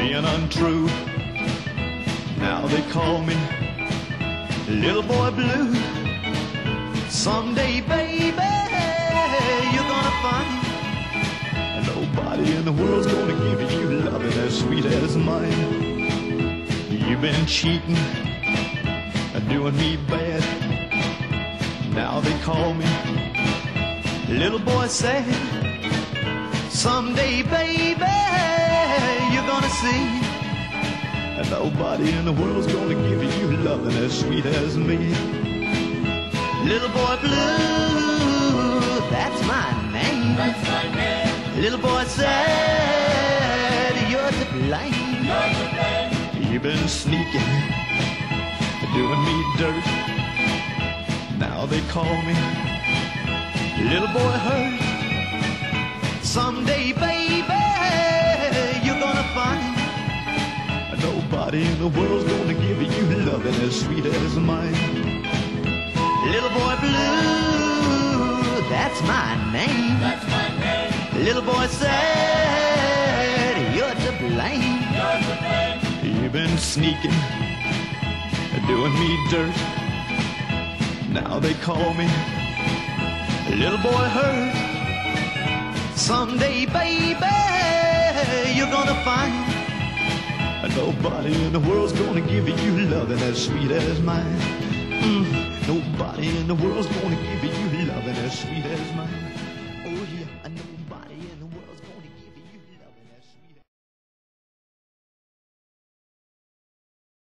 been untrue. Now they call me Little Boy Blue. Someday, baby, you're gonna find nobody in the world's gonna give you loving as sweet as mine. You've been cheating and doing me bad. Now they call me Little Boy Sad. Someday, baby. And nobody in the world's gonna give you loving as sweet as me. Little boy blue, that's my name. That's my name. Little boy sad, you're to blame. You're to blame. You've been sneaking, doing me dirt. Now they call me Little Boy Hurt. Someday, baby, nobody in the world's gonna give you loving as sweet as mine. Little boy blue, that's my name. That's my name. Little boy sad, you're to blame. You're to blame. You've been sneaking, doing me dirt. Now they call me Little Boy Hurt. Someday, baby, you're gonna find Nobody in the world's gonna give you loving as sweet as mine. Mm, nobody in the world's gonna give you loving as sweet as mine. Oh yeah,